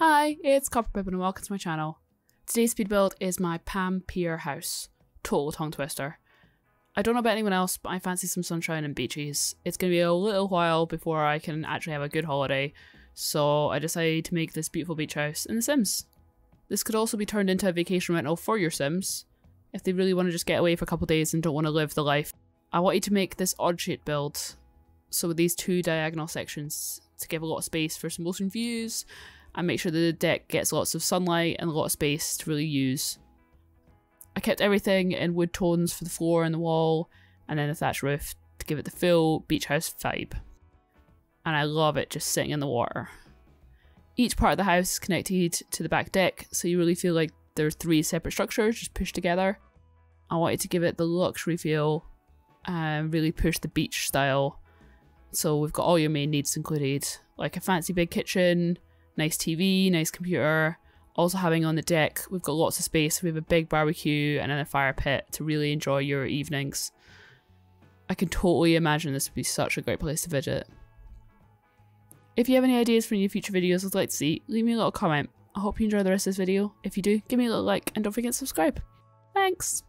Hi, it's Copper Pippin and welcome to my channel. Today's speed build is my Palm Pier house. Total tongue twister. I don't know about anyone else, but I fancy some sunshine and beaches. It's going to be a little while before I can actually have a good holiday, so I decided to make this beautiful beach house in The Sims. This could also be turned into a vacation rental for your Sims, if they really want to just get away for a couple days and don't want to live the life. I wanted to make this odd shaped build, so with these two diagonal sections to give a lot of space for some ocean views and make sure that the deck gets lots of sunlight and a lot of space to really use. I kept everything in wood tones for the floor and the wall and then a thatch roof to give it the full beach house vibe. And I love it just sitting in the water. Each part of the house is connected to the back deck so you really feel like there's three separate structures just pushed together. I wanted to give it the luxury feel and really push the beach style. So we've got all your main needs included, like a fancy big kitchen, nice TV, nice computer. Also having on the deck, we've got lots of space. We have a big barbecue and then a fire pit to really enjoy your evenings. I can totally imagine this would be such a great place to visit. If you have any ideas for any future videos I'd like to see, leave me a little comment. I hope you enjoy the rest of this video. If you do, give me a little like and don't forget to subscribe. Thanks!